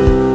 you.